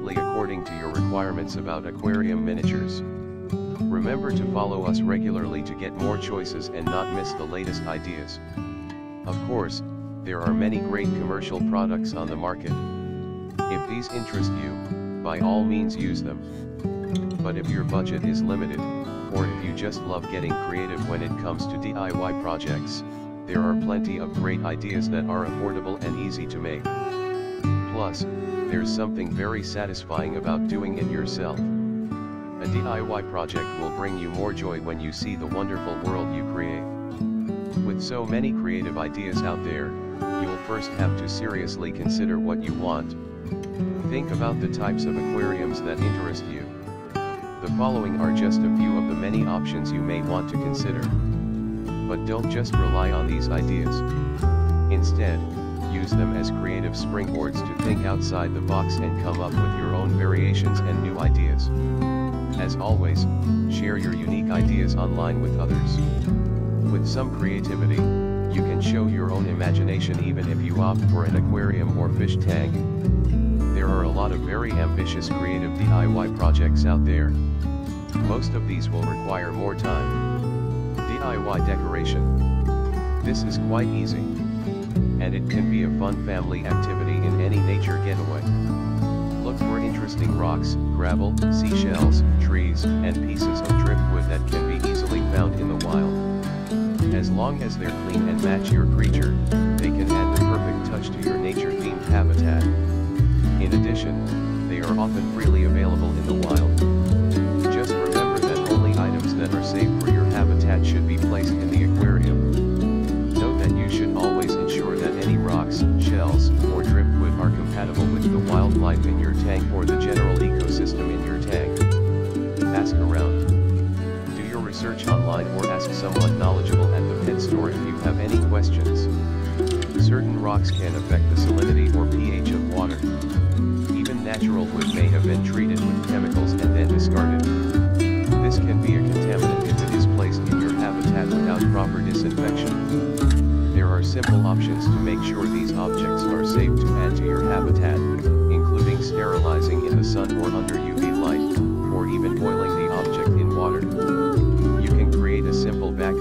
completely according to your requirements about aquarium miniatures. Remember to follow us regularly to get more choices and not miss the latest ideas. Of course, there are many great commercial products on the market. If these interest you, by all means use them. But if your budget is limited, or if you just love getting creative when it comes to DIY projects, there are plenty of great ideas that are affordable and easy to make. Plus, there's something very satisfying about doing it yourself. A DIY project will bring you more joy when you see the wonderful world you create. With so many creative ideas out there, you'll first have to seriously consider what you want. Think about the types of aquariums that interest you. The following are just a few of the many options you may want to consider. But don't just rely on these ideas. Instead, use them as creative springboards to think outside the box and come up with your own variations and new ideas. As always, share your unique ideas online with others. With some creativity, you can show your own imagination even if you opt for an aquarium or fish tank. There are a lot of very ambitious creative DIY projects out there. Most of these will require more time. DIY decoration. This is quite easy. And it can be a fun family activity in any nature getaway. Look for interesting rocks, gravel, seashells, trees, and pieces of driftwood that can be easily found in the wild. As long as they're clean and match your creature, they can add the perfect touch to your nature-themed habitat. In addition, they are often freely available in the wild. Just remember that only items that are safe for your habitat should be placed in the Research online or ask someone knowledgeable at the pet store if you have any questions. Certain rocks can affect the salinity or pH of water. Even natural wood may have been treated with chemicals and then discarded. This can be a contaminant if it is placed in your habitat without proper disinfection. There are simple options to make sure these objects are safe to add to your habitat, including sterilizing in the sun or under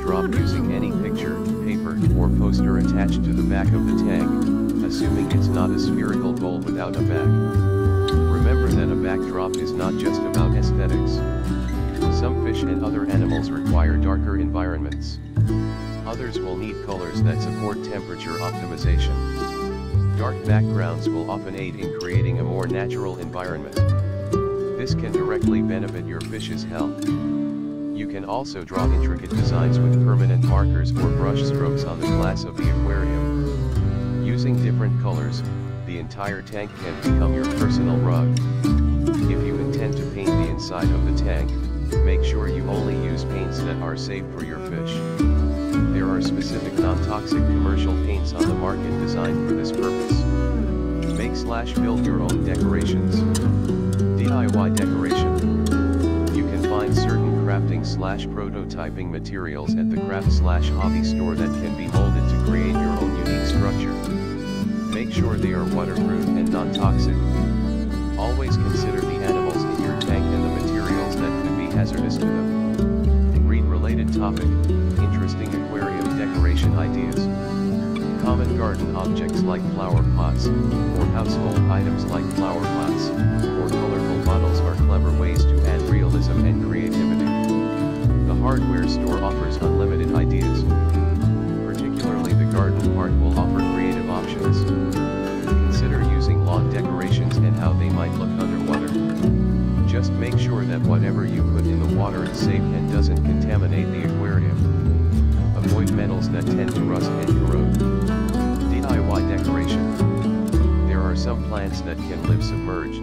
backdrop using any picture, paper, or poster attached to the back of the tank, assuming it's not a spherical bowl without a back. Remember that a backdrop is not just about aesthetics. Some fish and other animals require darker environments. Others will need colors that support temperature optimization. Dark backgrounds will often aid in creating a more natural environment. This can directly benefit your fish's health. You can also draw intricate designs with permanent markers or brush strokes on the glass of the aquarium. Using different colors, the entire tank can become your personal rug. If you intend to paint the inside of the tank, make sure you only use paints that are safe for your fish. There are specific non-toxic commercial paints on the market designed for this purpose. Make slash build your own decorations. DIY decoration. Slash prototyping materials at the craft slash hobby store that can be molded to create your own unique structure. Make sure they are waterproof and non-toxic. Always consider the animals in your tank and the materials that could be hazardous to them. Read related topic, interesting aquarium decoration ideas. Common garden objects like flower pots, or household items like flower pots, or That tend to rust and corrode. DIY decoration. There are some plants that can live submerged.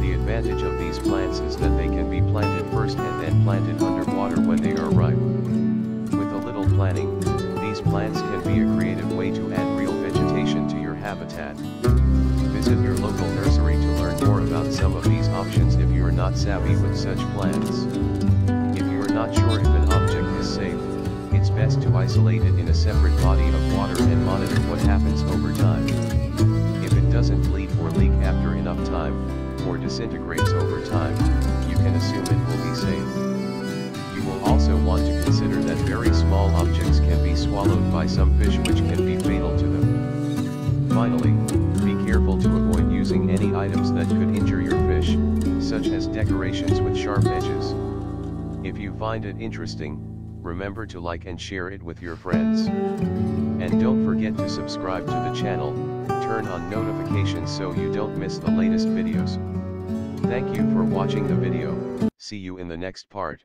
The advantage of these plants is that they can be planted first and then planted underwater when they are ripe. With a little planning, these plants can be a creative way to add real vegetation to your habitat. Visit your local nursery to learn more about some of these options if you are not savvy with such plants. If you are not sure if an object is safe, it's best to isolate it in a separate body of water and monitor what happens over time. If it doesn't bleed or leak after enough time, or disintegrates over time, you can assume it will be safe. You will also want to consider that very small objects can be swallowed by some fish which can be fatal to them. Finally, be careful to avoid using any items that could injure your fish, such as decorations with sharp edges. If you find it interesting, remember to like and share it with your friends. And don't forget to subscribe to the channel, turn on notifications so you don't miss the latest videos. Thank you for watching the video, see you in the next part.